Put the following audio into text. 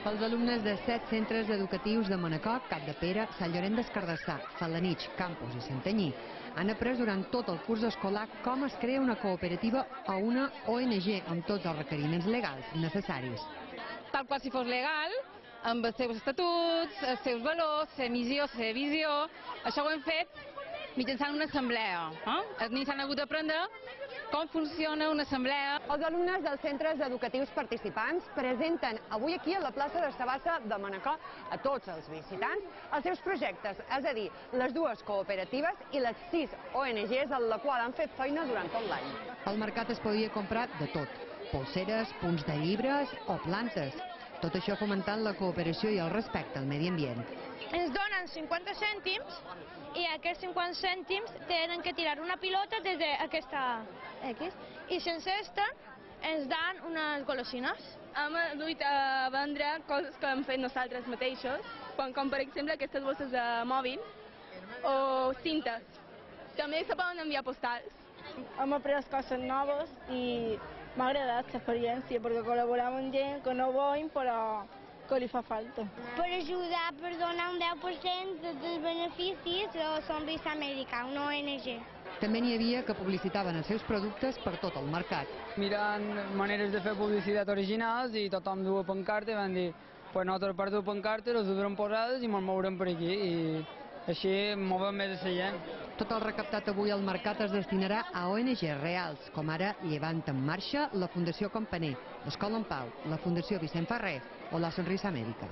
Els alumnes de set centres educatius de Manacor, Capdepera, Sant Llorenç d'Escardassà, Falanich, Campos i Santanyí han après durant tot el curs escolar com es crea una cooperativa o una ONG amb tots els requeriments legals necessaris. Tal qual si fos legal, amb els seus estatuts, els seus valors, la missió, la visió. Això ho hem fet mitjançant una assemblea. Eh? Els nens han hagut d'aprendre com funciona una assemblea. Els alumnes dels centres educatius participants presenten avui aquí a la plaça de Sabassa de Manacor a tots els visitants els seus projectes, és a dir, les dues cooperatives i les sis ONGs en la qual han fet feina durant tot l'any. Al mercat es podia comprar de tot, polseres, punts de llibres o plantes. Tot això fomentant la cooperació i el respecte al medi ambient. Ens donen 50 cèntims aquests 50 cèntims tenen que tirar una pilota des d'aquesta X i sense esta ens dan unes golosines. Hem duit a vendre coses que hem fet nosaltres mateixos, com, com per exemple aquestes bosses de mòbil o cintes. També se poden enviar postals. Hem après coses noves i m'ha agradat l'experiència perquè col·laboram amb gent que no volen però que li fa falta. Per ajudar per donar un 10% dels beneficis a Zombies America, una ONG. També n'hi havia que publicitaven els seus productes per tot el mercat. Mirant maneres de fer publicitat originals i tothom duia pancarta i van dir pues nosaltres per dur pancarta les durem posades i ens mourem per aquí i així movem més gent. Tot el recaptat avui al mercat es destinarà a ONG reals, com ara Llevant en Marxa, la Fundació Companer, l'Escola en Pau, la Fundació Vicent Ferrer o la Sonrisa Amèrica.